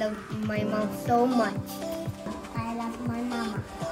love my mom so much. I love my mama.